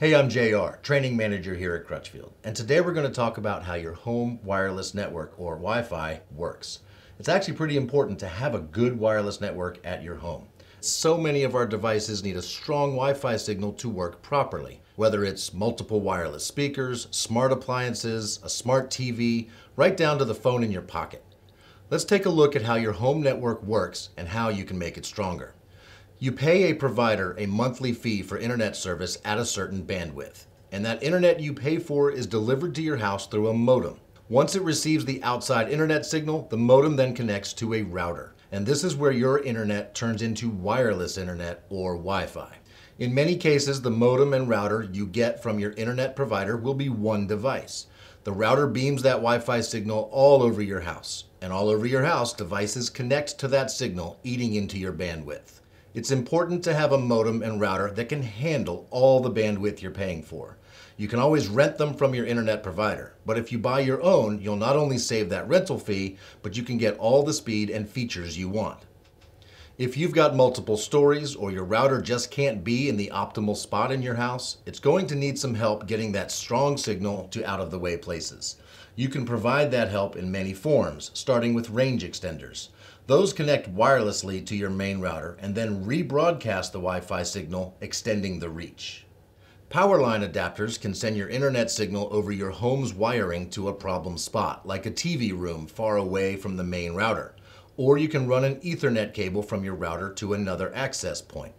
Hey, I'm JR, training manager here at Crutchfield, and today we're going to talk about how your home wireless network, or Wi Fi, works. It's actually pretty important to have a good wireless network at your home. So many of our devices need a strong Wi Fi signal to work properly, whether it's multiple wireless speakers, smart appliances, a smart TV, right down to the phone in your pocket. Let's take a look at how your home network works and how you can make it stronger. You pay a provider a monthly fee for internet service at a certain bandwidth, and that internet you pay for is delivered to your house through a modem. Once it receives the outside internet signal, the modem then connects to a router, and this is where your internet turns into wireless internet or Wi Fi. In many cases, the modem and router you get from your internet provider will be one device. The router beams that Wi Fi signal all over your house, and all over your house, devices connect to that signal, eating into your bandwidth. It's important to have a modem and router that can handle all the bandwidth you're paying for. You can always rent them from your internet provider, but if you buy your own, you'll not only save that rental fee, but you can get all the speed and features you want. If you've got multiple stories or your router just can't be in the optimal spot in your house, it's going to need some help getting that strong signal to out of the way places. You can provide that help in many forms, starting with range extenders. Those connect wirelessly to your main router and then rebroadcast the Wi Fi signal, extending the reach. Powerline adapters can send your internet signal over your home's wiring to a problem spot, like a TV room far away from the main router. Or you can run an Ethernet cable from your router to another access point.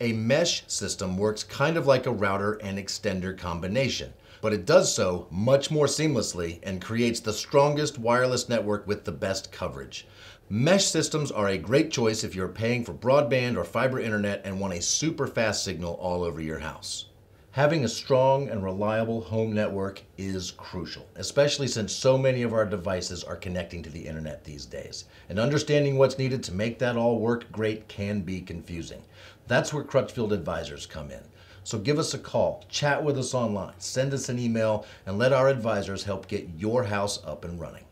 A mesh system works kind of like a router and extender combination, but it does so much more seamlessly and creates the strongest wireless network with the best coverage. Mesh systems are a great choice if you're paying for broadband or fiber internet and want a super fast signal all over your house. Having a strong and reliable home network is crucial, especially since so many of our devices are connecting to the internet these days. And understanding what's needed to make that all work great can be confusing. That's where Crutchfield advisors come in. So give us a call, chat with us online, send us an email, and let our advisors help get your house up and running.